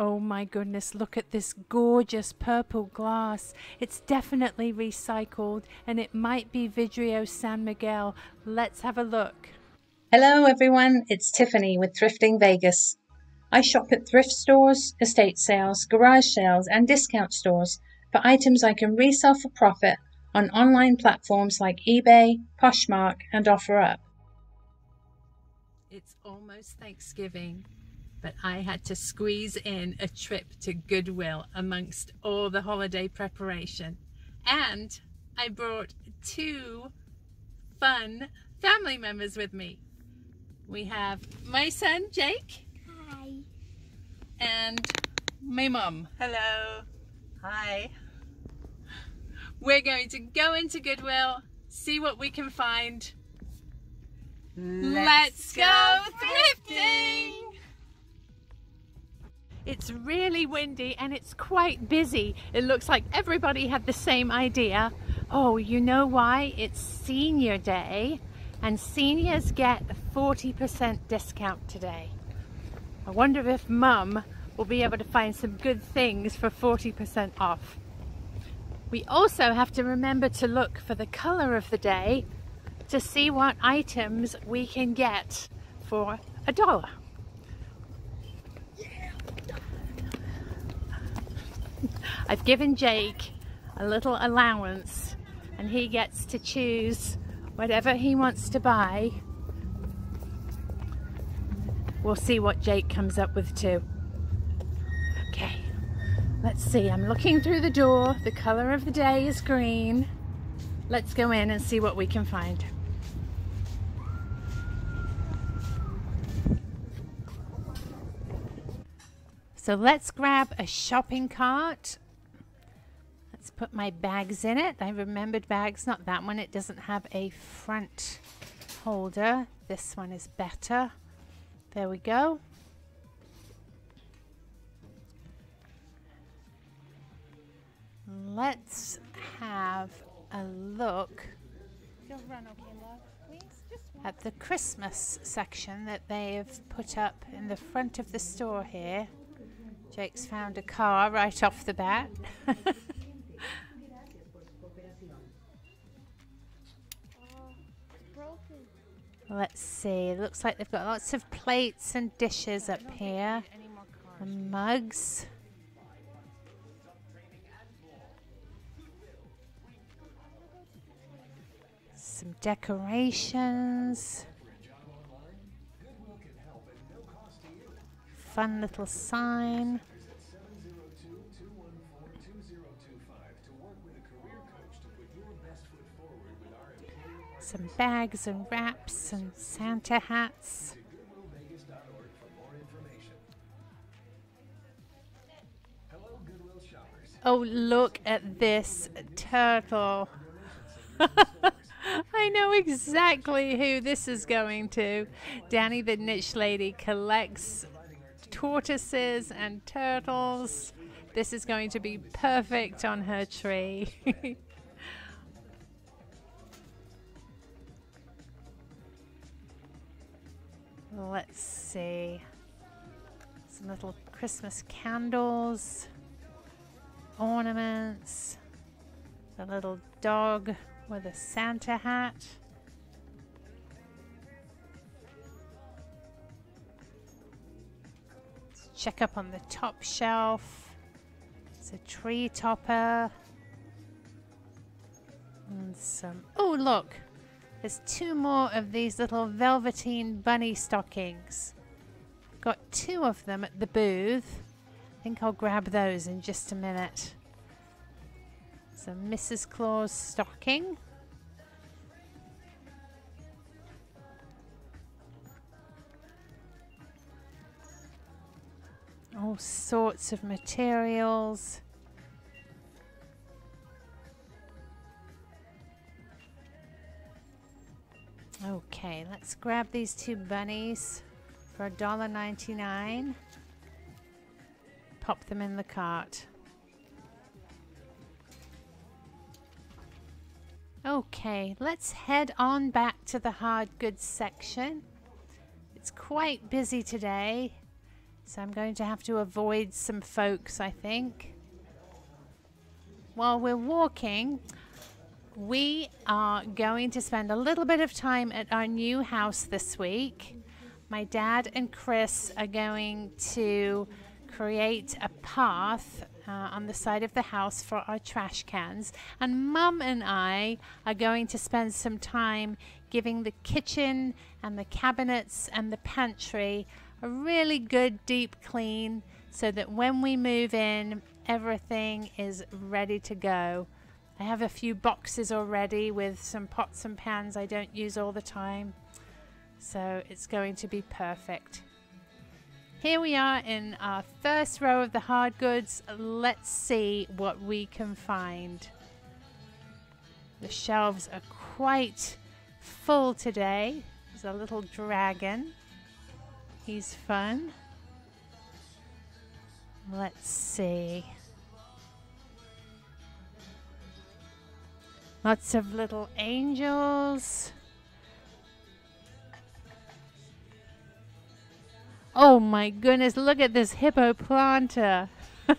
Oh my goodness, look at this gorgeous purple glass. It's definitely recycled and it might be Vidrio San Miguel. Let's have a look. Hello everyone, it's Tiffany with Thrifting Vegas. I shop at thrift stores, estate sales, garage sales, and discount stores for items I can resell for profit on online platforms like eBay, Poshmark, and OfferUp. It's almost Thanksgiving but I had to squeeze in a trip to Goodwill amongst all the holiday preparation. And I brought two fun family members with me. We have my son, Jake. Hi. And my mum. Hello. Hi. We're going to go into Goodwill, see what we can find. Let's, Let's go, go thrifting! It's really windy and it's quite busy. It looks like everybody had the same idea. Oh, you know why? It's senior day and seniors get a 40% discount today. I wonder if mum will be able to find some good things for 40% off. We also have to remember to look for the color of the day to see what items we can get for a dollar. I've given Jake a little allowance and he gets to choose whatever he wants to buy. We'll see what Jake comes up with too. Okay, let's see. I'm looking through the door. The color of the day is green. Let's go in and see what we can find. So let's grab a shopping cart. Let's put my bags in it. I remembered bags, not that one. It doesn't have a front holder. This one is better. There we go. Let's have a look at the Christmas section that they have put up in the front of the store here. Jake's found a car right off the bat. Let's see, it looks like they've got lots of plates and dishes up here. And mugs. Some decorations. Fun little sign. some bags and wraps and Santa hats. Oh, look at this turtle. I know exactly who this is going to. Danny the Niche Lady collects tortoises and turtles. This is going to be perfect on her tree. Let's see. Some little Christmas candles, ornaments, a little dog with a Santa hat. Check up on the top shelf. It's a tree topper. And some, oh look, there's two more of these little velveteen bunny stockings. Got two of them at the booth. I think I'll grab those in just a minute. So Mrs. Claus stocking. All sorts of materials. Okay, let's grab these two bunnies for $1.99. Pop them in the cart. Okay, let's head on back to the hard goods section. It's quite busy today. So I'm going to have to avoid some folks, I think. While we're walking, we are going to spend a little bit of time at our new house this week. My dad and Chris are going to create a path uh, on the side of the house for our trash cans. And Mum and I are going to spend some time giving the kitchen and the cabinets and the pantry a really good deep clean so that when we move in, everything is ready to go. I have a few boxes already with some pots and pans I don't use all the time. So it's going to be perfect. Here we are in our first row of the hard goods. Let's see what we can find. The shelves are quite full today. There's a little dragon. He's fun. Let's see. Lots of little angels. Oh my goodness, look at this hippoplanta.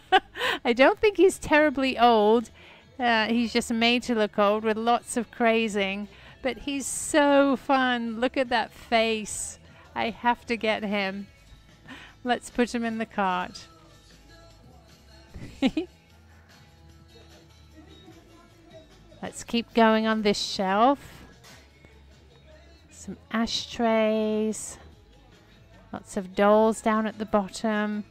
I don't think he's terribly old. Uh, he's just made to look old with lots of crazing. But he's so fun. Look at that face. I have to get him. Let's put him in the cart. Let's keep going on this shelf. Some ashtrays. Lots of dolls down at the bottom.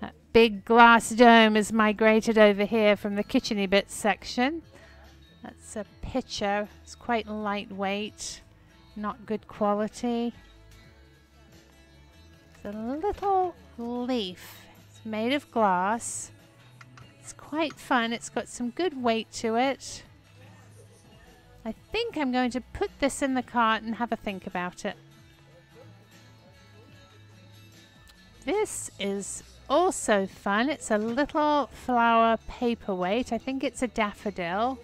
That big glass dome has migrated over here from the kitcheny bits section. That's a pitcher. It's quite lightweight, not good quality. It's a little leaf. It's made of glass. It's quite fun. It's got some good weight to it. I think I'm going to put this in the cart and have a think about it. This is also fun. It's a little flower paperweight. I think it's a daffodil.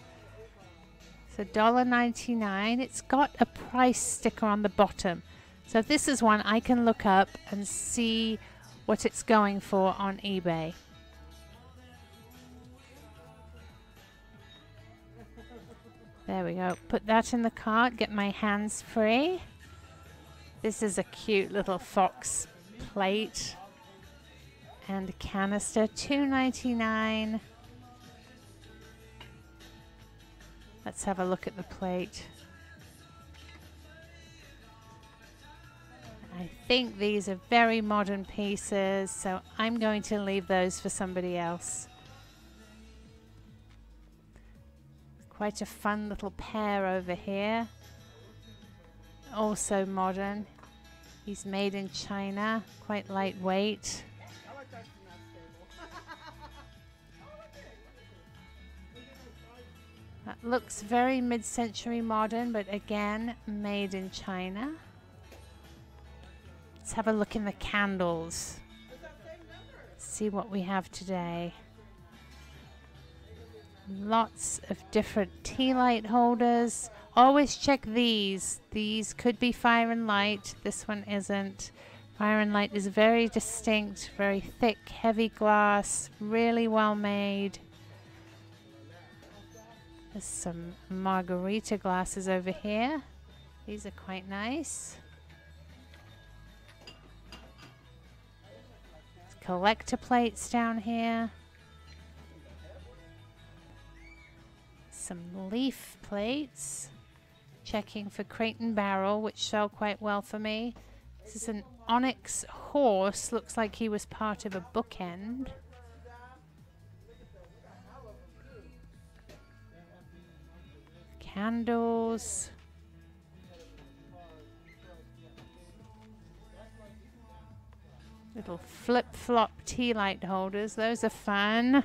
So $1.99. It's got a price sticker on the bottom. So this is one I can look up and see what it's going for on eBay. There we go. Put that in the cart, get my hands free. This is a cute little fox plate and canister, 2.99. Let's have a look at the plate. I think these are very modern pieces, so I'm going to leave those for somebody else. Quite a fun little pair over here. Also modern. He's made in China, quite lightweight. That looks very mid-century modern, but again, made in China. Let's have a look in the candles. See what we have today. Lots of different tea light holders. Always check these. These could be fire and light. This one isn't. Fire and light is very distinct, very thick, heavy glass, really well made. There's some margarita glasses over here. These are quite nice. Collector plates down here. some leaf plates. Checking for crate and barrel, which sell quite well for me. This is an onyx horse. Looks like he was part of a bookend. Candles. Little flip-flop tea light holders. Those are fun.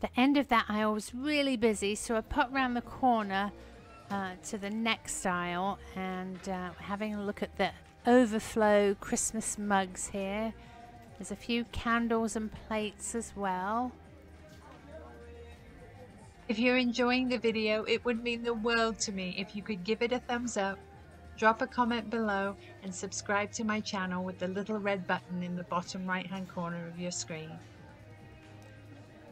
the end of that aisle was really busy, so I put around the corner uh, to the next aisle and uh, having a look at the overflow Christmas mugs here. There's a few candles and plates as well. If you're enjoying the video, it would mean the world to me if you could give it a thumbs up. Drop a comment below and subscribe to my channel with the little red button in the bottom right hand corner of your screen.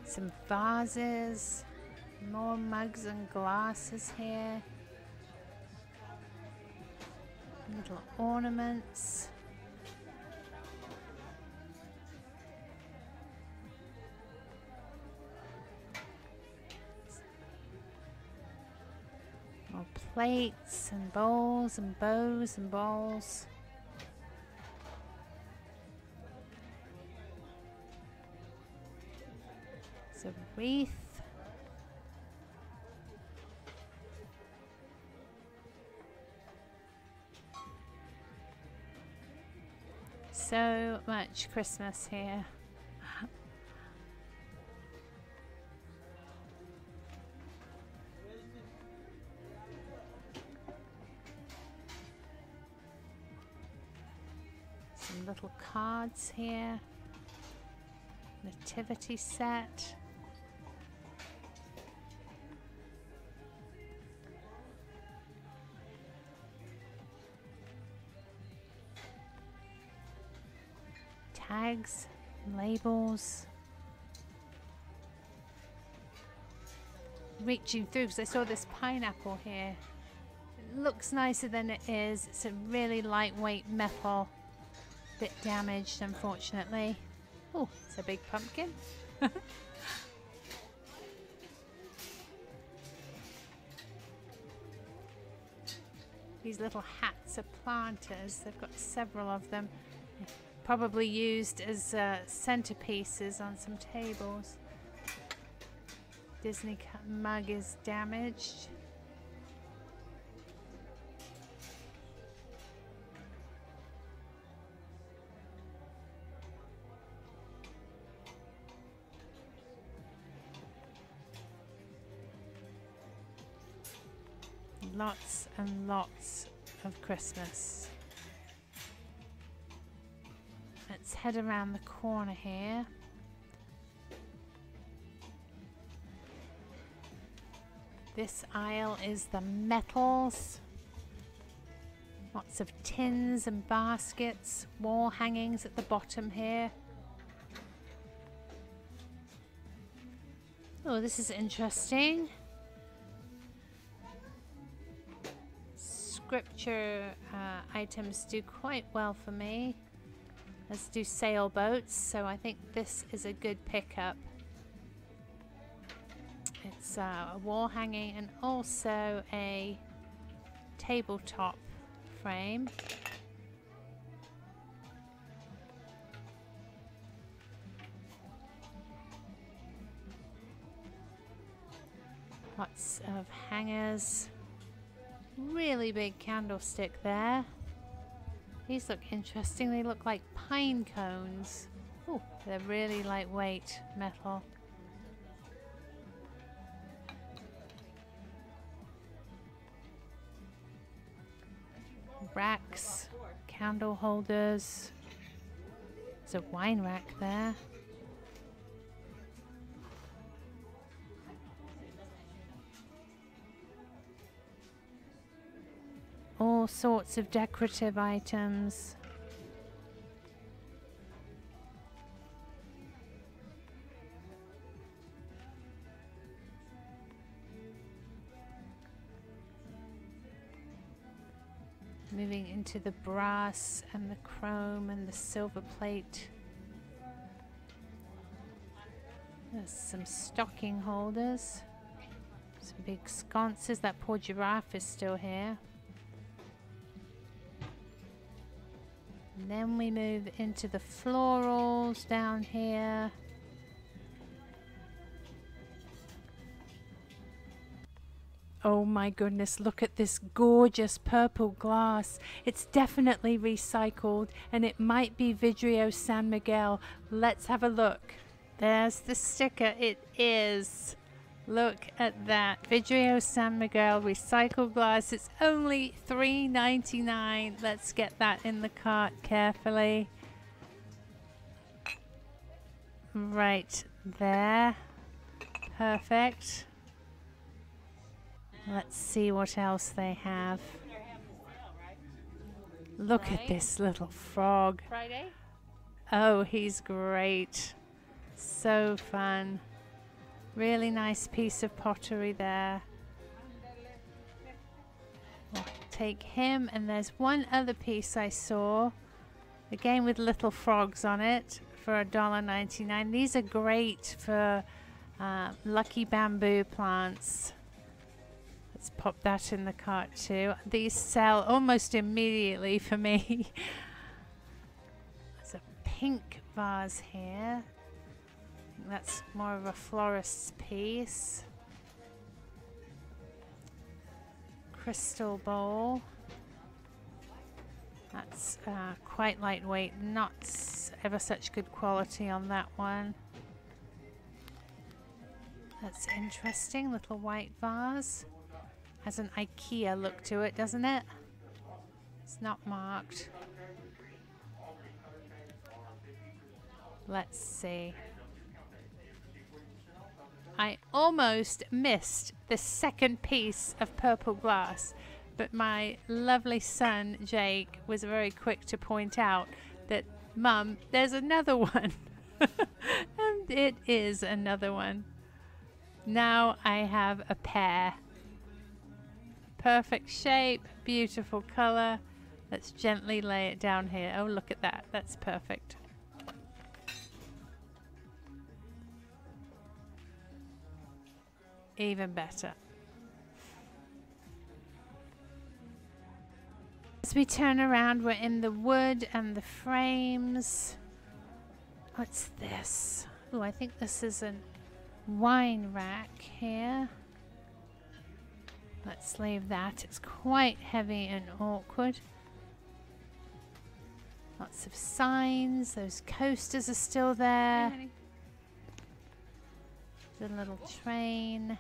Some vases, more mugs and glasses here. Little ornaments. Plates and bowls and bows and bowls. It's a wreath. So much Christmas here. Some little cards here. Nativity set. tags, labels. Reaching through because I saw this pineapple here. It looks nicer than it is. It's a really lightweight metal. Bit damaged, unfortunately. Oh, it's a big pumpkin. These little hats are planters. They've got several of them probably used as uh, centerpieces on some tables. Disney mug is damaged. Lots and lots of Christmas. Let's head around the corner here. This aisle is the metals. Lots of tins and baskets, wall hangings at the bottom here. Oh, this is interesting. Scripture uh, items do quite well for me. Let's do sailboats, so I think this is a good pickup. It's uh, a wall hanging and also a tabletop frame. Lots of hangers. Really big candlestick there. These look interesting. They look like pine cones. Oh, they're really lightweight metal. Racks, candle holders. There's a wine rack there. All sorts of decorative items. Moving into the brass and the chrome and the silver plate. There's some stocking holders. Some big sconces. That poor giraffe is still here. And then we move into the florals down here. Oh my goodness, look at this gorgeous purple glass. It's definitely recycled and it might be Vidrio San Miguel. Let's have a look. There's the sticker. It is. Look at that. Vidrio San Miguel recycled glass. It's only $3.99. Let's get that in the cart carefully. Right there. Perfect. Let's see what else they have. Look at this little frog. Friday? Oh, he's great. So fun. Really nice piece of pottery there. We'll take him, and there's one other piece I saw. Again with little frogs on it for $1.99. These are great for uh, lucky bamboo plants. Let's pop that in the cart too. These sell almost immediately for me. There's a pink vase here. That's more of a florist's piece. Crystal bowl. That's uh, quite lightweight, not ever such good quality on that one. That's interesting, little white vase. Has an IKEA look to it, doesn't it? It's not marked. Let's see. I almost missed the second piece of purple glass, but my lovely son Jake was very quick to point out that, Mum, there's another one. and it is another one. Now I have a pair. Perfect shape, beautiful color. Let's gently lay it down here. Oh, look at that. That's perfect. Even better. As we turn around, we're in the wood and the frames. What's this? Oh, I think this is a wine rack here. Let's leave that. It's quite heavy and awkward. Lots of signs. Those coasters are still there. The little train.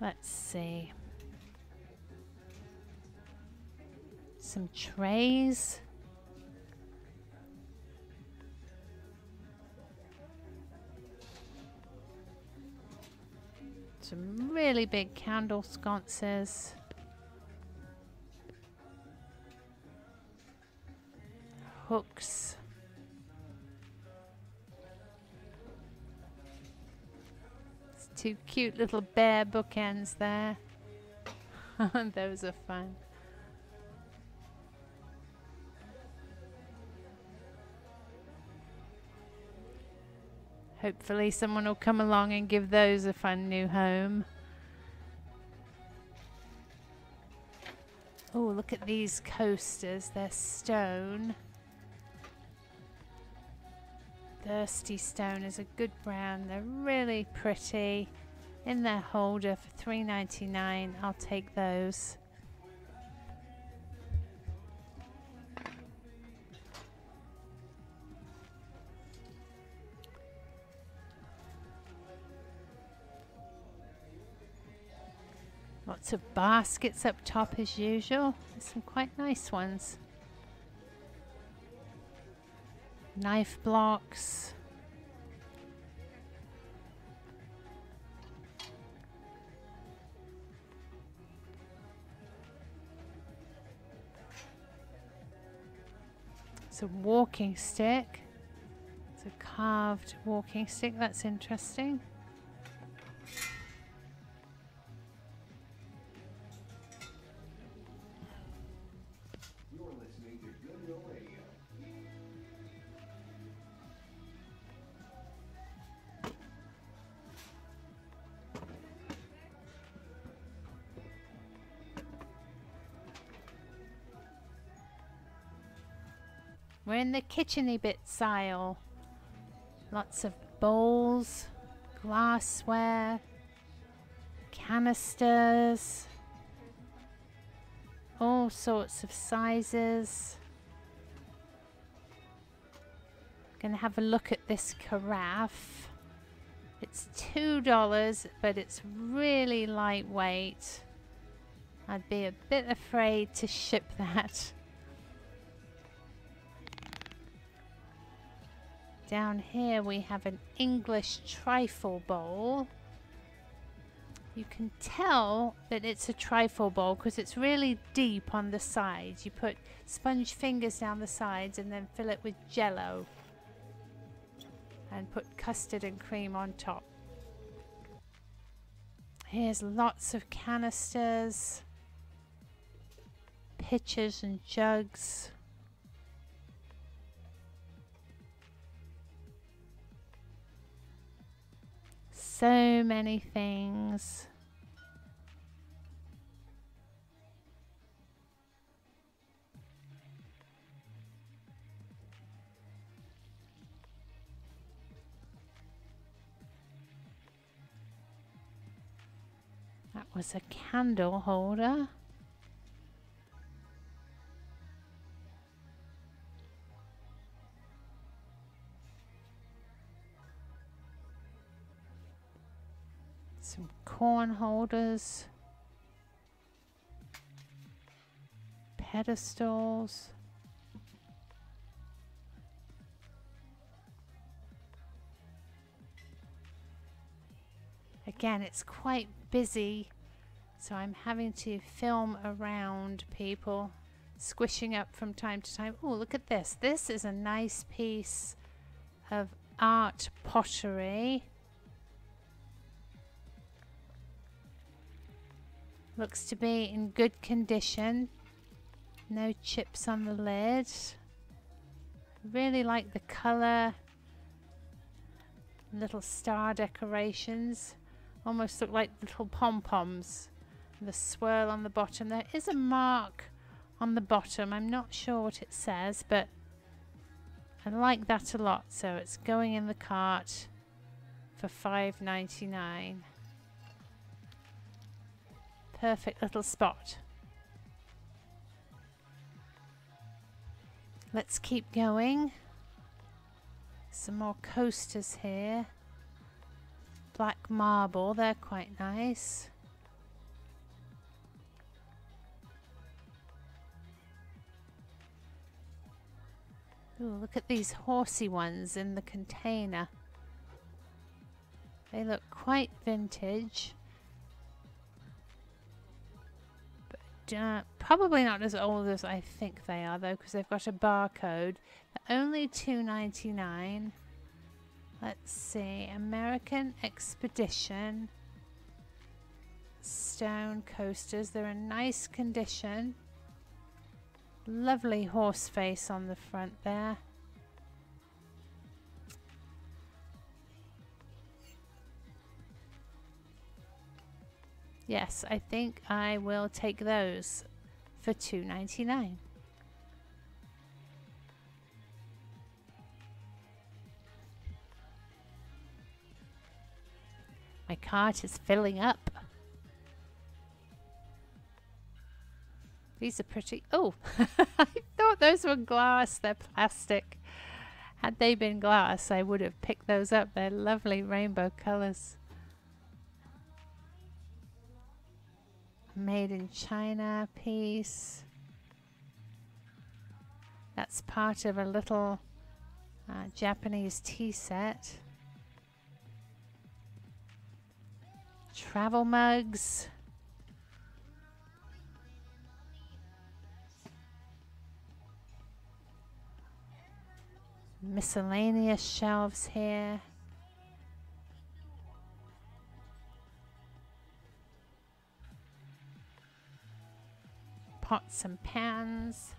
Let's see. Some trays. Some really big candle sconces. Hooks. Two cute little bear bookends there. Those are fun. Hopefully someone will come along and give those a fun new home. Oh, look at these coasters. They're stone. Thirsty Stone is a good brand. They're really pretty. In their holder for $3.99. I'll take those. Lots of baskets up top as usual. There's some quite nice ones. Knife blocks. It's a walking stick. It's a carved walking stick. That's interesting. The kitcheny bits aisle. Lots of bowls, glassware, canisters, all sorts of sizes. Gonna have a look at this carafe. It's two dollars, but it's really lightweight. I'd be a bit afraid to ship that. Down here we have an English trifle bowl. You can tell that it's a trifle bowl because it's really deep on the sides. You put sponge fingers down the sides and then fill it with jello and put custard and cream on top. Here's lots of canisters, pitchers and jugs. So many things. That was a candle holder. Some corn holders. Pedestals. Again, it's quite busy, so I'm having to film around people, squishing up from time to time. Oh, look at this. This is a nice piece of art pottery. Looks to be in good condition. No chips on the lid. Really like the colour. Little star decorations. Almost look like little pom-poms. The swirl on the bottom. There is a mark on the bottom. I'm not sure what it says, but I like that a lot. So it's going in the cart for $5.99 perfect little spot. Let's keep going. Some more coasters here. Black marble, they're quite nice. Ooh, look at these horsey ones in the container. They look quite vintage. Uh, probably not as old as I think they are though because they've got a barcode. They're only two ninety nine. Let's see, American Expedition stone coasters. They're in nice condition. Lovely horse face on the front there. Yes, I think I will take those for two ninety nine. My cart is filling up. These are pretty. Oh, I thought those were glass. They're plastic. Had they been glass, I would have picked those up. They're lovely rainbow colors. Made in China piece. That's part of a little uh, Japanese tea set. Travel mugs. Miscellaneous shelves here. Pots and pans.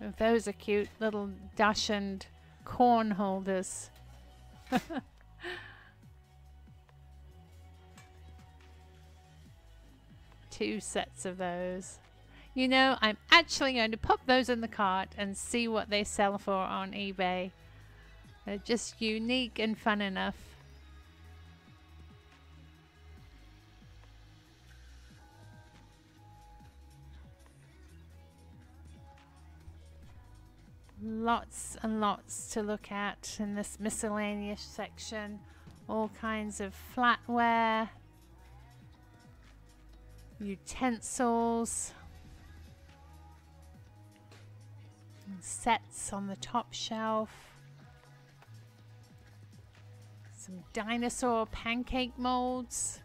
Oh, those are cute little dachshund corn holders. Two sets of those. You know, I'm actually going to pop those in the cart and see what they sell for on eBay. They're just unique and fun enough. Lots and lots to look at in this miscellaneous section. All kinds of flatware, utensils, sets on the top shelf, Some dinosaur pancake molds.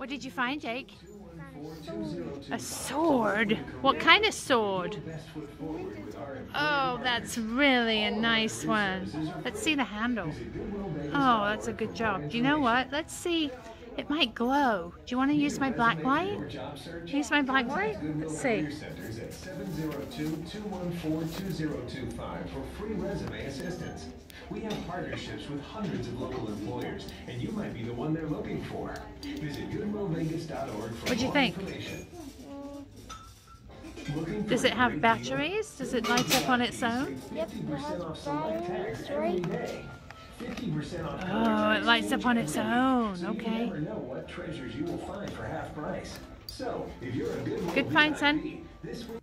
What did you find, Jake? A sword. What kind of sword? Oh, that's really a nice one. Let's see the handle. Oh, that's a good job. Do you know what? Let's see. It might glow. Do you want to use my black light? Use my black light? Let's see. Centers at 702-214-2025 for free resume assistance. We have partnerships with hundreds of local employers, and you might be the one they're looking for. Visit goodwillvegas.org for What'd you more think? information. Does it have batteries? Does it light up on its own? Yep, it has batteries, right? Day. 50% off Oh, it lights up on its own. so you Okay. never know what treasures you will find for half price. So, if you're a good Good find, son. VIP, This week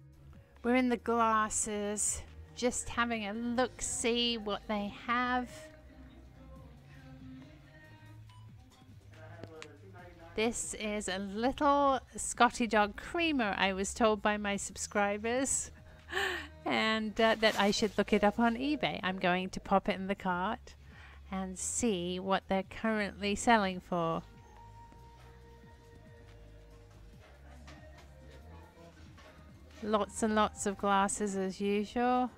We're in the glasses, just having a look, see what they have. This is a little Scotty Dog creamer, I was told by my subscribers, and uh, that I should look it up on eBay. I'm going to pop it in the cart and see what they're currently selling for. Lots and lots of glasses as usual.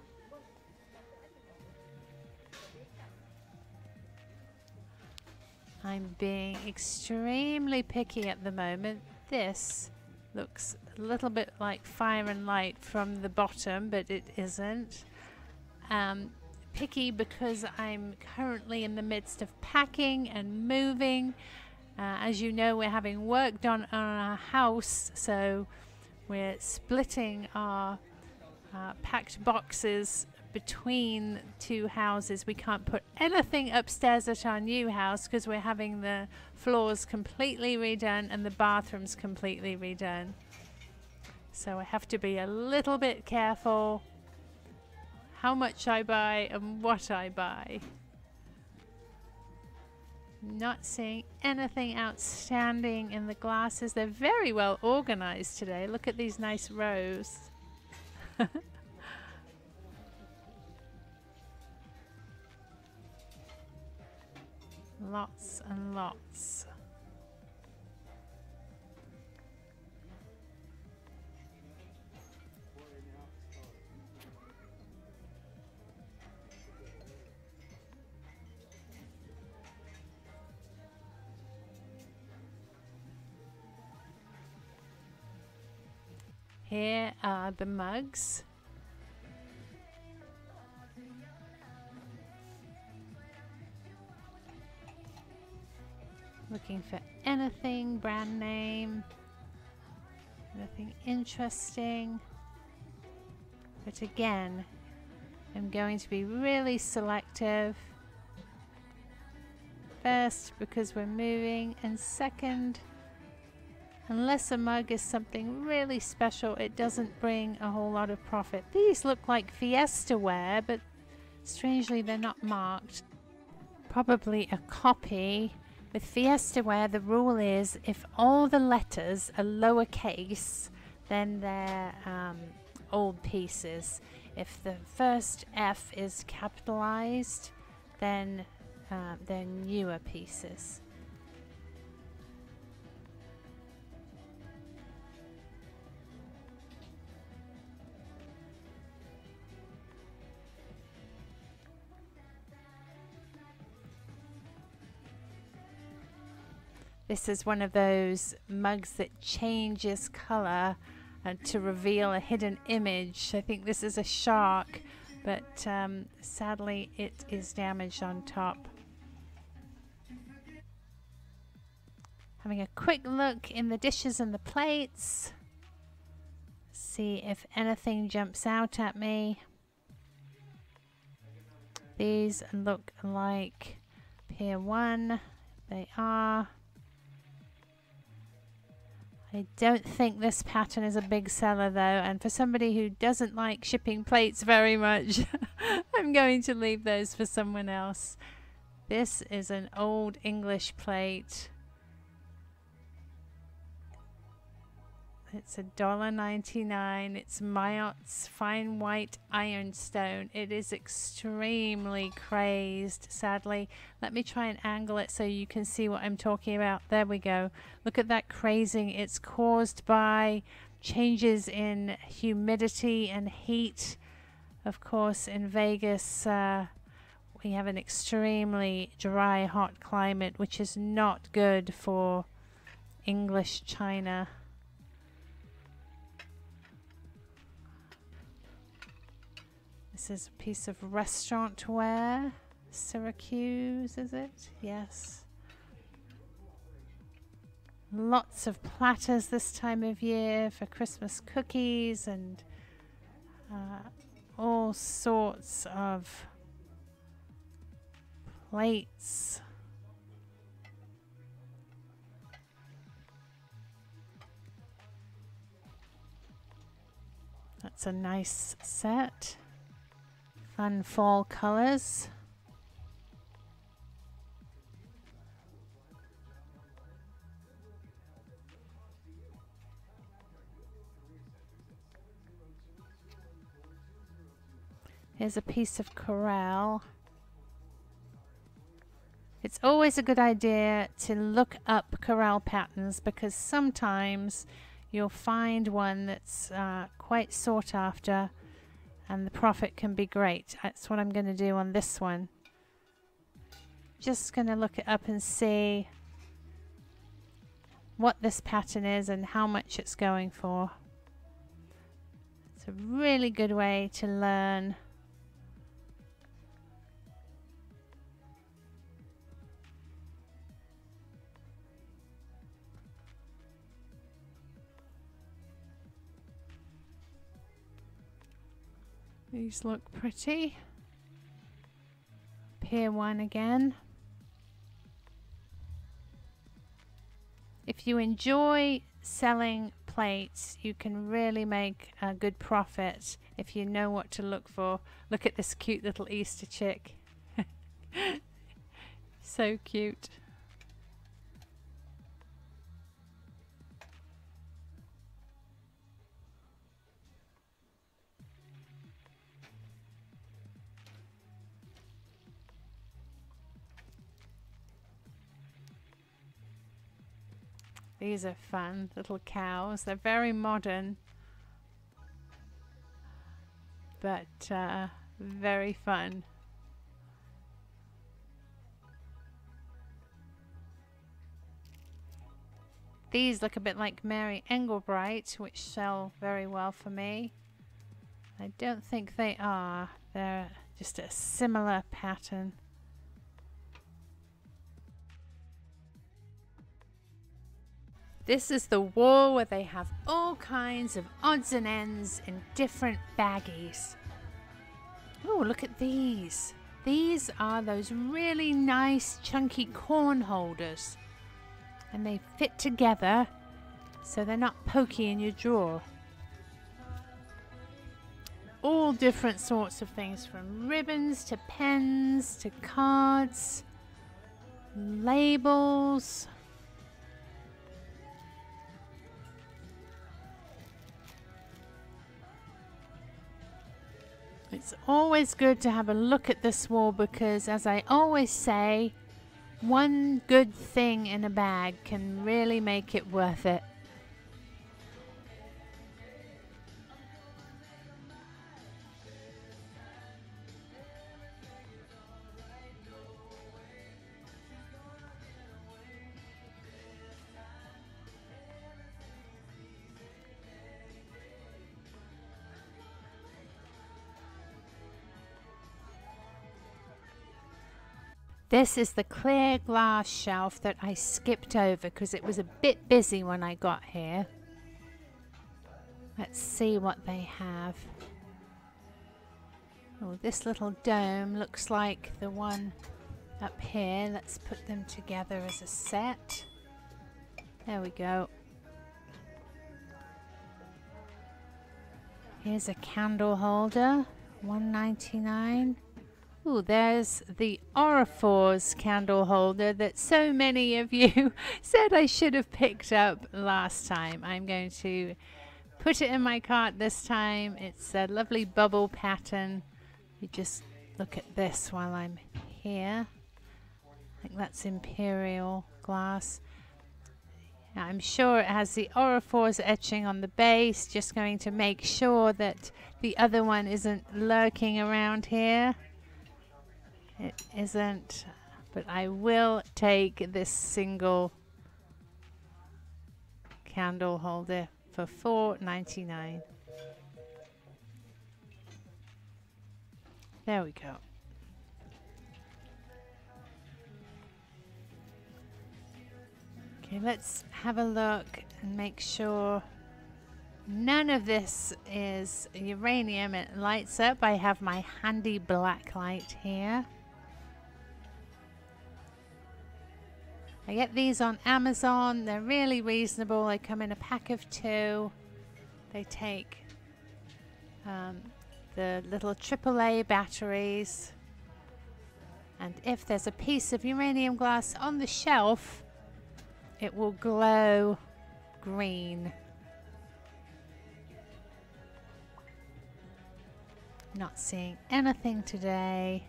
I'm being extremely picky at the moment. This looks a little bit like fire and light from the bottom, but it isn't. Um, picky because I'm currently in the midst of packing and moving. Uh, as you know, we're having work done on our house, so we're splitting our uh, packed boxes between two houses. We can't put anything upstairs at our new house because we're having the floors completely redone and the bathrooms completely redone. So I have to be a little bit careful how much I buy and what I buy. Not seeing anything outstanding in the glasses. They're very well organized today. Look at these nice rows. lots and lots. Here are the mugs. Looking for anything brand name, nothing interesting. But again, I'm going to be really selective. First, because we're moving, and second, Unless a mug is something really special, it doesn't bring a whole lot of profit. These look like Fiesta ware, but strangely they're not marked. Probably a copy. With Fiesta ware, the rule is if all the letters are lowercase, then they're um, old pieces. If the first F is capitalized, then uh, they're newer pieces. This is one of those mugs that changes color uh, to reveal a hidden image. I think this is a shark, but um, sadly it is damaged on top. Having a quick look in the dishes and the plates. See if anything jumps out at me. These look like Pier 1. They are. I don't think this pattern is a big seller though, and for somebody who doesn't like shipping plates very much, I'm going to leave those for someone else. This is an old English plate. It's a dollar ninety-nine. It's Myott fine white ironstone. It is extremely crazed, sadly. Let me try and angle it so you can see what I'm talking about. There we go. Look at that crazing. It's caused by changes in humidity and heat. Of course, in Vegas, uh, we have an extremely dry, hot climate, which is not good for English China. This is a piece of restaurant ware. Syracuse, is it? Yes. Lots of platters this time of year for Christmas cookies and uh, all sorts of plates. That's a nice set. Fun fall colors. Here's a piece of Corelle. It's always a good idea to look up Corelle patterns because sometimes you'll find one that's uh, quite sought after and the profit can be great. That's what I'm going to do on this one. Just going to look it up and see what this pattern is and how much it's going for. It's a really good way to learn These look pretty. Pier 1 again. If you enjoy selling plates, you can really make a good profit if you know what to look for. Look at this cute little Easter chick. so cute. These are fun little cows. They're very modern, but uh, very fun. These look a bit like Mary Engelbreit, which sell very well for me. I don't think they are. They're just a similar pattern. This is the wall where they have all kinds of odds and ends in different baggies. Oh, look at these. These are those really nice chunky corn holders. And they fit together so they're not pokey in your drawer. All different sorts of things from ribbons to pens to cards, labels, It's always good to have a look at this wall because, as I always say, one good thing in a bag can really make it worth it. This is the clear glass shelf that I skipped over because it was a bit busy when I got here. Let's see what they have. Oh, this little dome looks like the one up here. Let's put them together as a set. There we go. Here's a candle holder, 199. Oh, there's the Orrefors candle holder that so many of you said I should have picked up last time. I'm going to put it in my cart this time. It's a lovely bubble pattern. You just look at this while I'm here. I think that's imperial glass. I'm sure it has the Orrefors etching on the base, just going to make sure that the other one isn't lurking around here. It isn't, but I will take this single candle holder for $4.99. There we go. Okay, let's have a look and make sure none of this is uranium. It lights up. I have my handy black light here. I get these on Amazon. They're really reasonable. They come in a pack of two. They take um, the little AAA batteries. And if there's a piece of uranium glass on the shelf, it will glow green. Not seeing anything today.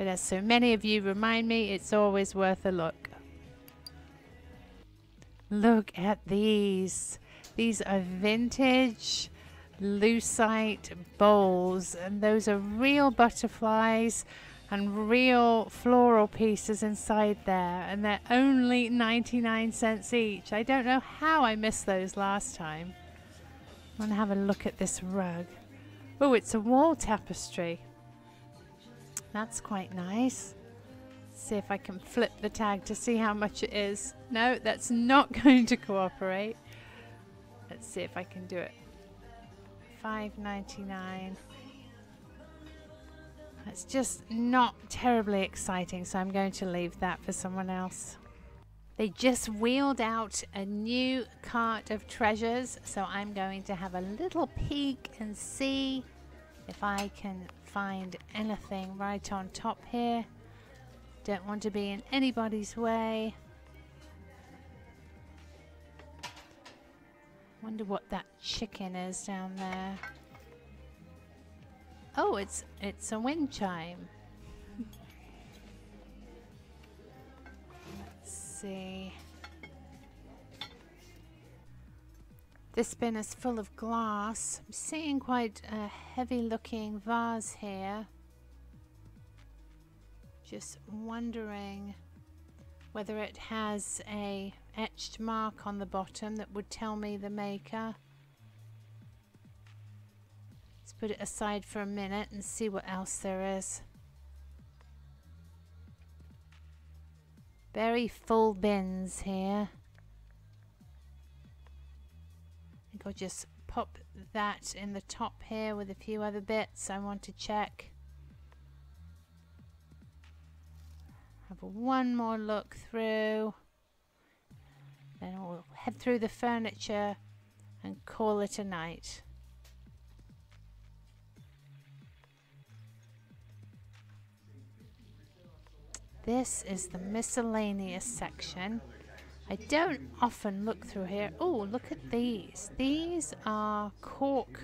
But as so many of you remind me, it's always worth a look. Look at these. These are vintage lucite bowls and those are real butterflies and real floral pieces inside there and they're only 99 cents each. I don't know how I missed those last time. I want to have a look at this rug. Oh, it's a wall tapestry. That's quite nice. see if I can flip the tag to see how much it is. No, that's not going to cooperate. Let's see if I can do it. 5.99. It's just not terribly exciting, so I'm going to leave that for someone else. They just wheeled out a new cart of treasures, so I'm going to have a little peek and see if I can find anything right on top here. Don't want to be in anybody's way. Wonder what that chicken is down there. Oh, it's it's a wind chime. Let's see. This bin is full of glass. I'm seeing quite a heavy looking vase here. Just wondering whether it has a etched mark on the bottom that would tell me the maker. Let's put it aside for a minute and see what else there is. Very full bins here. Think I'll just pop that in the top here with a few other bits I want to check. Have one more look through. Then we'll head through the furniture and call it a night. This is the miscellaneous section. I don't often look through here. Oh, look at these. These are cork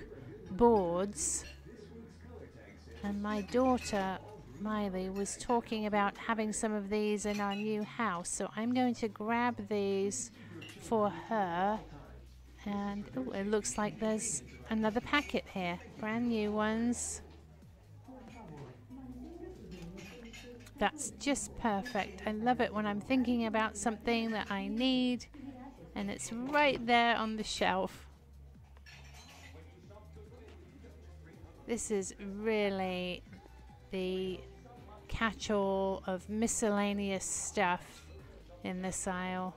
boards. And my daughter, Miley, was talking about having some of these in our new house. So I'm going to grab these for her. And oh, it looks like there's another packet here. Brand new ones. That's just perfect. I love it when I'm thinking about something that I need and it's right there on the shelf. This is really the catch-all of miscellaneous stuff in this aisle.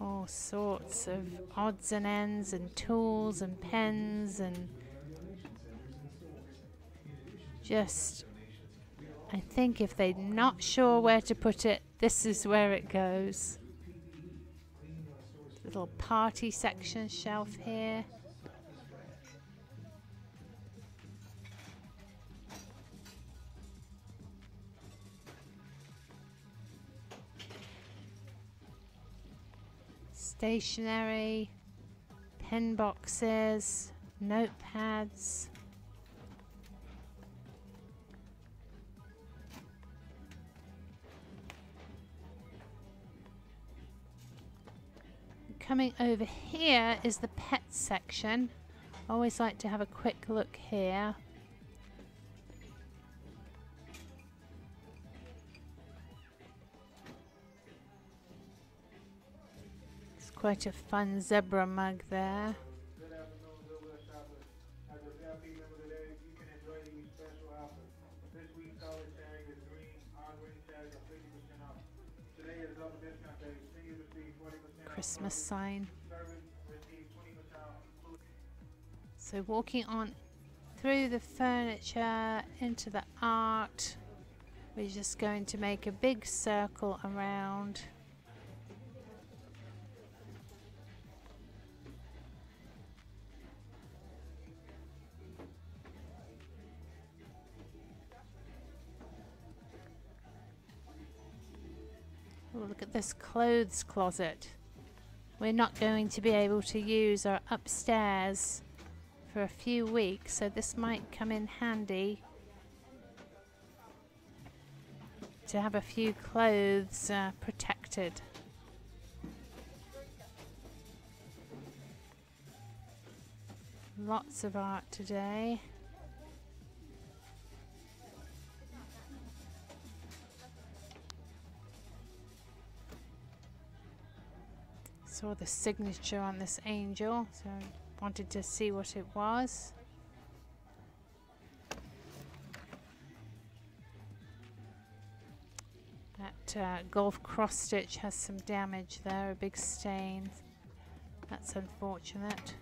All sorts of odds and ends and tools and pens and just I think if they're not sure where to put it, this is where it goes. little party section shelf here. Stationery, pen boxes, notepads. Coming over here is the pet section. I always like to have a quick look here. It's quite a fun zebra mug there. Christmas sign. So walking on through the furniture into the art, we're just going to make a big circle around. Oh, look at this clothes closet. We're not going to be able to use our upstairs for a few weeks, so this might come in handy to have a few clothes uh, protected. Lots of art today. Saw the signature on this angel, so I wanted to see what it was. That uh, golf cross stitch has some damage there, a big stain. That's unfortunate.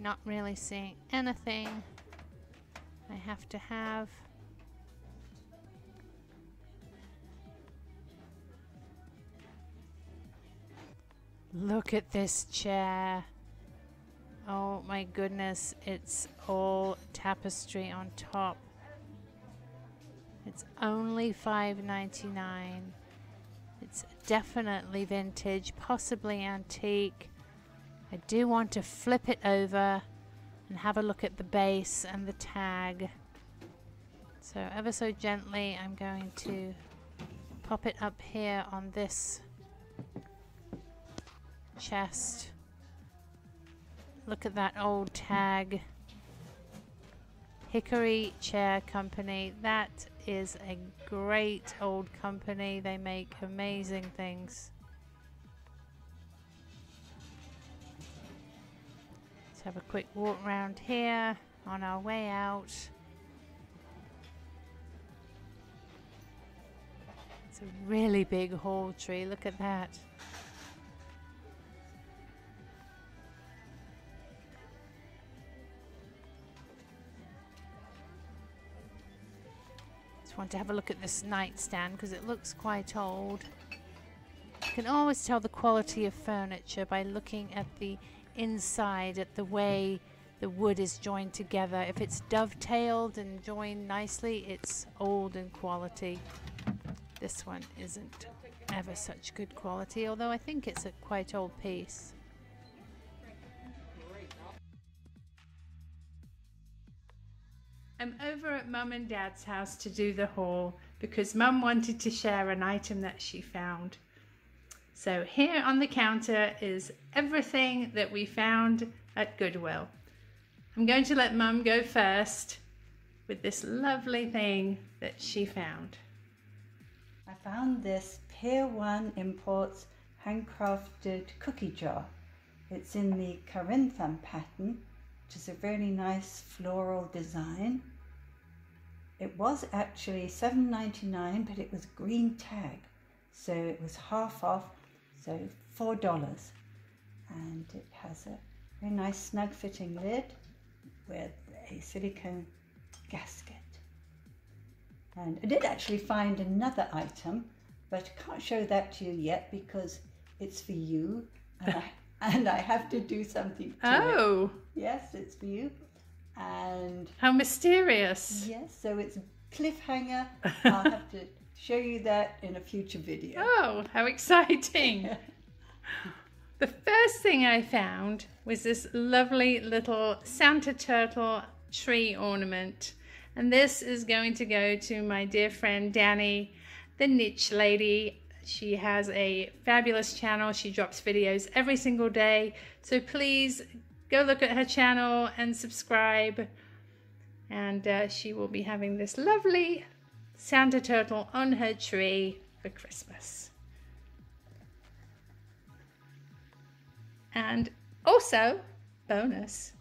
Not really seeing anything I have to have. Look at this chair. Oh my goodness, it's all tapestry on top. It's only $5.99. It's definitely vintage, possibly antique. I do want to flip it over and have a look at the base and the tag. So ever so gently I'm going to pop it up here on this chest. Look at that old tag. Hickory Chair Company. That is a great old company. They make amazing things. Let's have a quick walk around here on our way out. It's a really big hall tree. Look at that. Just want to have a look at this nightstand because it looks quite old. You can always tell the quality of furniture by looking at the inside, at the way the wood is joined together. If it's dovetailed and joined nicely, it's old in quality. This one isn't ever such good quality, although I think it's a quite old piece. I'm over at Mum and Dad's house to do the haul because Mum wanted to share an item that she found. So here on the counter is everything that we found at Goodwill. I'm going to let Mum go first with this lovely thing that she found. I found this Pier 1 Imports handcrafted cookie jar. It's in the Corinthian pattern, which is a very nice floral design. It was actually $7.99, but it was green tag. So it was half off, so $4. And it has a very nice snug fitting lid with a silicone gasket. And I did actually find another item, but I can't show that to you yet because it's for you. And I, and I have to do something to it. Oh, Yes, it's for you. And how mysterious. yes, so it's a cliffhanger. I'll have to show you that in a future video. Oh, how exciting. the first thing I found was this lovely little Santa Turtle tree ornament. And this is going to go to my dear friend Danny, the niche lady. She has a fabulous channel. She drops videos every single day. So please go look at her channel and subscribe. And uh, she will be having this lovely Santa Turtle on her tree for Christmas. And also, bonus,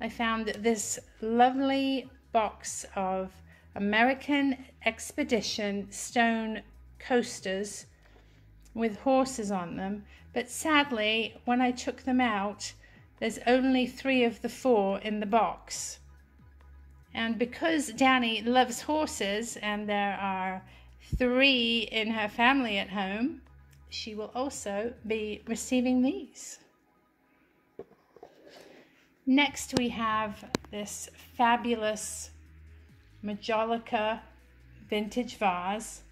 I found this lovely box of American Expedition stone coasters with horses on them. But sadly, when I took them out, there's only three of the four in the box. And because Danny loves horses and there are three in her family at home, she will also be receiving these. Next, we have this fabulous Majolica vintage vase.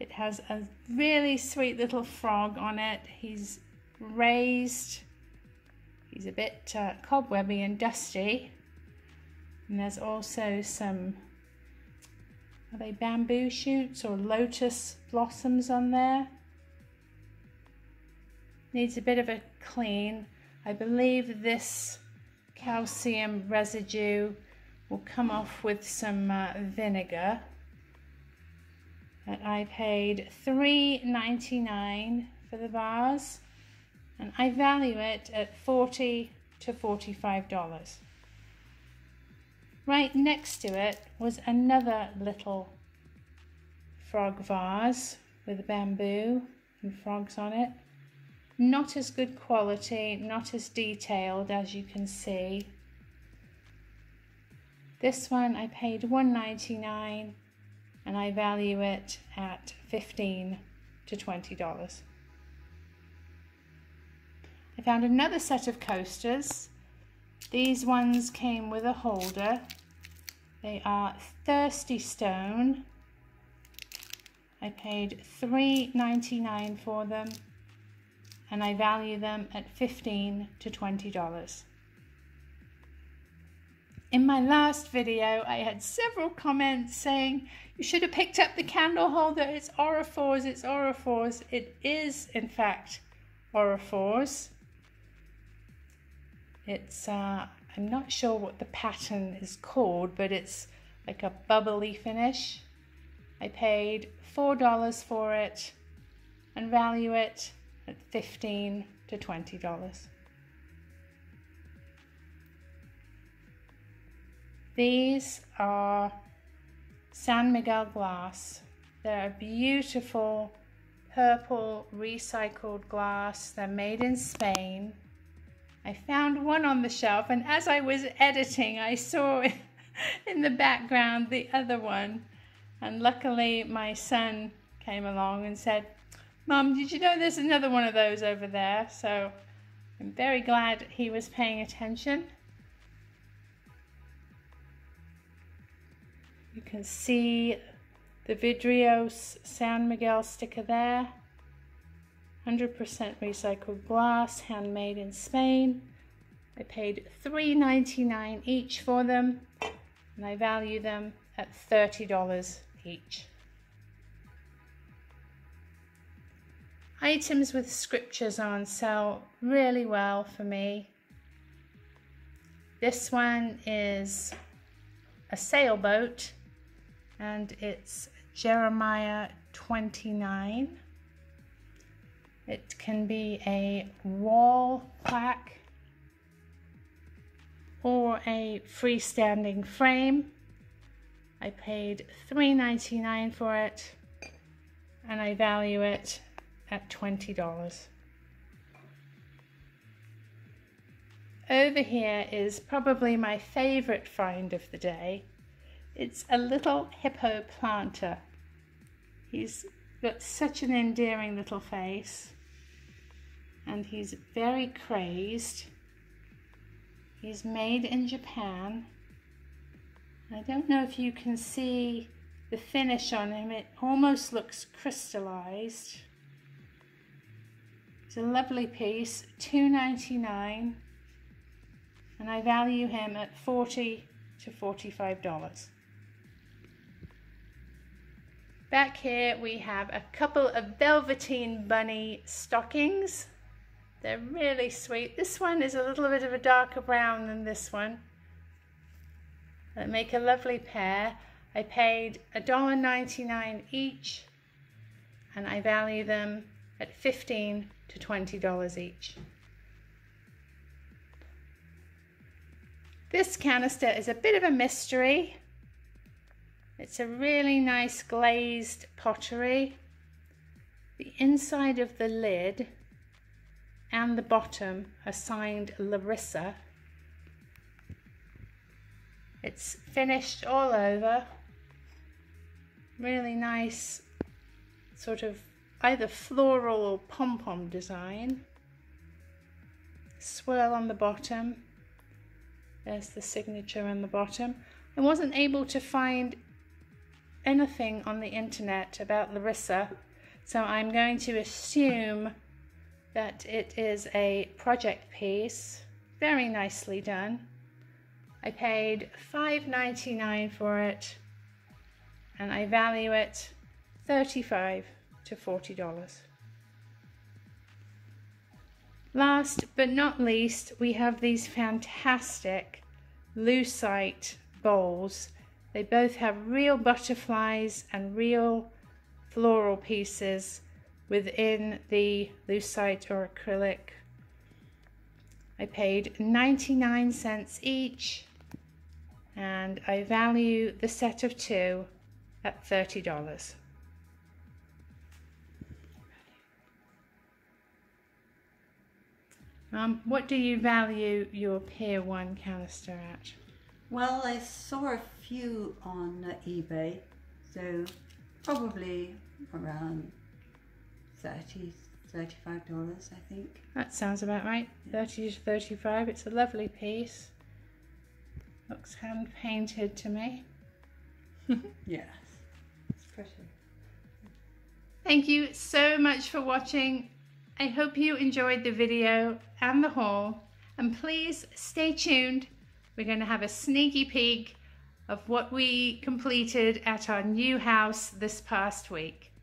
It has a really sweet little frog on it. He's raised, he's a bit uh, cobwebby and dusty. And there's also some, are they bamboo shoots or lotus blossoms on there? Needs a bit of a clean. I believe this calcium residue will come off with some uh, vinegar. I paid $3.99 for the vase and I value it at 40 to $45. Right next to it was another little frog vase with bamboo and frogs on it. Not as good quality, not as detailed as you can see. This one I paid $1.99 and I value it at 15 to $20. I found another set of coasters. These ones came with a holder. They are Thirsty Stone. I paid $3.99 for them and I value them at 15 to $20. In my last video, I had several comments saying you should have picked up the candle holder. It's Orrefors, it's Orrefors. It is, in fact, Orrefors. It's, uh, I'm not sure what the pattern is called, but it's like a bubbly finish. I paid $4 for it and value it at 15 to $20. These are San Miguel glass. They're a beautiful purple recycled glass. They're made in Spain. I found one on the shelf, and as I was editing, I saw in the background the other one. And luckily, my son came along and said, Mum, did you know there's another one of those over there? So I'm very glad he was paying attention. You can see the Vidrios San Miguel sticker there. 100% recycled glass, handmade in Spain. I paid $3.99 each for them, and I value them at $30 each. Items with scriptures on sell really well for me. This one is a sailboat and it's Jeremiah 29. It can be a wall plaque or a freestanding frame. I paid $3.99 for it and I value it at $20. Over here is probably my favorite find of the day. It's a little hippo planter. He's got such an endearing little face and he's very crazed. He's made in Japan. I don't know if you can see the finish on him. It almost looks crystallized. It's a lovely piece, $2.99 and I value him at 40 to $45. Back here we have a couple of Velveteen Bunny stockings. They're really sweet. This one is a little bit of a darker brown than this one. They make a lovely pair. I paid $1.99 each and I value them at $15 to $20 each. This canister is a bit of a mystery. It's a really nice glazed pottery. The inside of the lid and the bottom are signed Larissa. It's finished all over. Really nice sort of either floral or pom-pom design. Swirl on the bottom there's the signature on the bottom. I wasn't able to find anything on the internet about Larissa, so I'm going to assume that it is a project piece. Very nicely done. I paid $5.99 for it and I value it 35 to $40. Last but not least, we have these fantastic lucite bowls. They both have real butterflies and real floral pieces within the lucite or acrylic. I paid 99 cents each and I value the set of two at $30. Um, what do you value your Pier 1 canister at? Well, I saw a few on eBay, so probably around 30 $35, I think. That sounds about right. 30 to 35. It's a lovely piece. Looks hand painted to me. Yes, it's pretty. Thank you so much for watching. I hope you enjoyed the video and the haul. And please stay tuned. We're going to have a sneaky peek of what we completed at our new house this past week.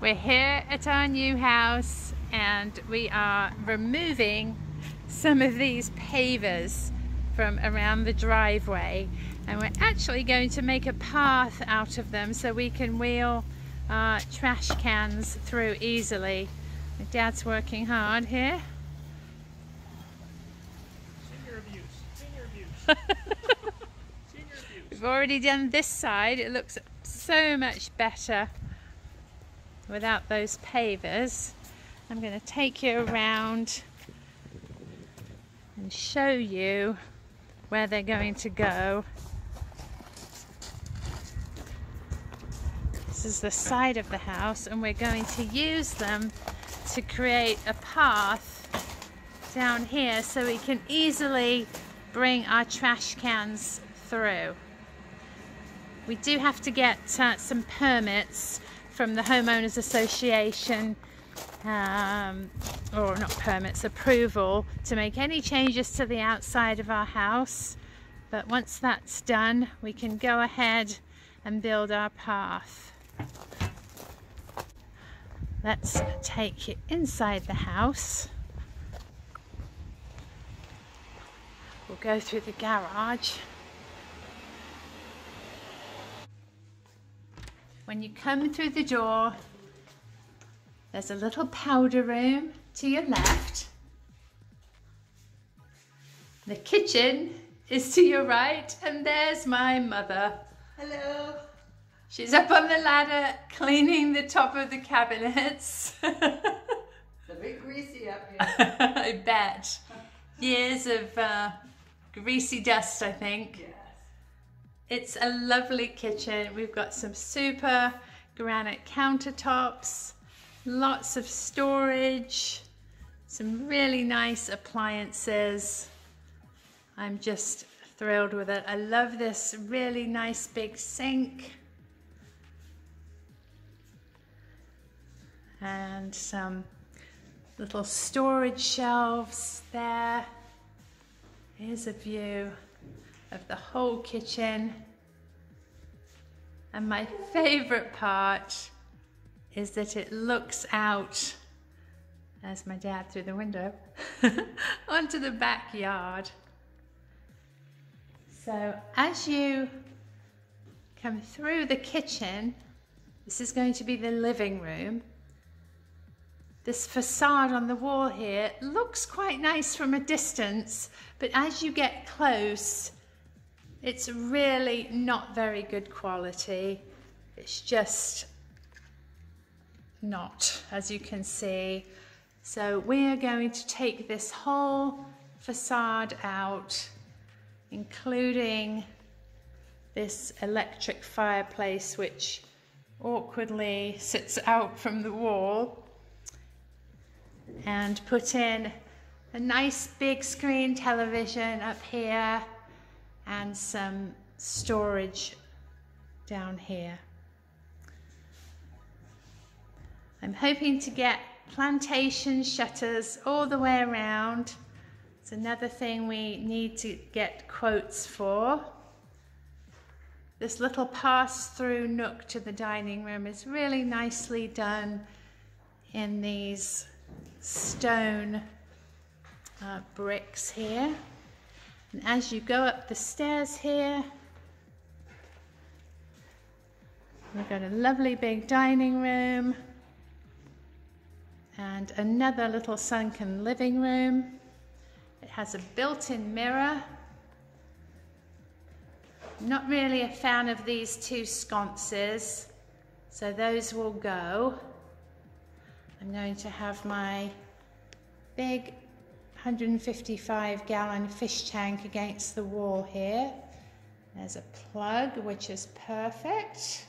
We're here at our new house and we are removing some of these pavers from around the driveway and we're actually going to make a path out of them so we can wheel uh, trash cans through easily. My dad's working hard here. Senior abuse. Senior abuse. Senior abuse. We've already done this side. It looks so much better without those pavers. I'm going to take you around and show you where they're going to go. This is the side of the house and we're going to use them to create a path down here so we can easily bring our trash cans through. We do have to get uh, some permits from the Homeowners Association um, or not permits, approval to make any changes to the outside of our house. But once that's done, we can go ahead and build our path. Let's take you inside the house. We'll go through the garage. When you come through the door, there's a little powder room to your left. The kitchen is to your right, and there's my mother. Hello. She's up on the ladder cleaning the top of the cabinets. It's a bit greasy up here. I bet. Years of uh, greasy dust, I think. yes. It's a lovely kitchen. We've got some super granite countertops, lots of storage, some really nice appliances. I'm just thrilled with it. I love this really nice big sink. And some little storage shelves there. Here's a view of the whole kitchen. And my favorite part is that it looks out, as my dad through the window, onto the backyard. So as you come through the kitchen, this is going to be the living room. This facade on the wall here looks quite nice from a distance, but as you get close, it's really not very good quality. It's just not, as you can see. So we are going to take this whole facade out, including this electric fireplace, which awkwardly sits out from the wall, and put in a nice big screen television up here and some storage down here. I'm hoping to get plantation shutters all the way around. It's another thing we need to get quotes for. This little pass-through nook to the dining room is really nicely done in these stone uh, bricks here. And as you go up the stairs here, we've got a lovely big dining room and another little sunken living room. It has a built-in mirror. Not really a fan of these two sconces, so those will go. I'm going to have my big 155 gallon fish tank against the wall here. There's a plug, which is perfect.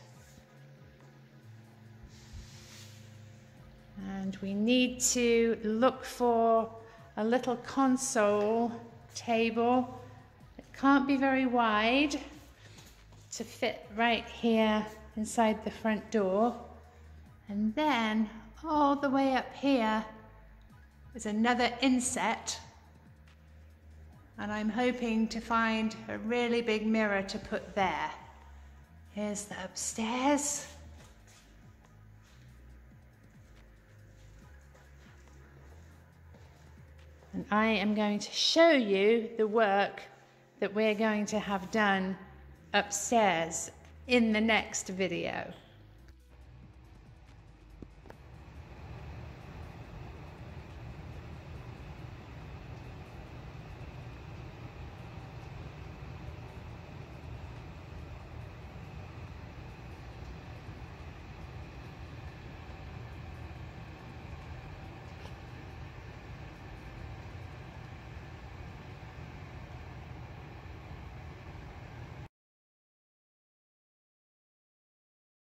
And we need to look for a little console table. It can't be very wide to fit right here inside the front door. And then all the way up here is another inset. And I'm hoping to find a really big mirror to put there. Here's the upstairs. And I am going to show you the work that we're going to have done upstairs in the next video.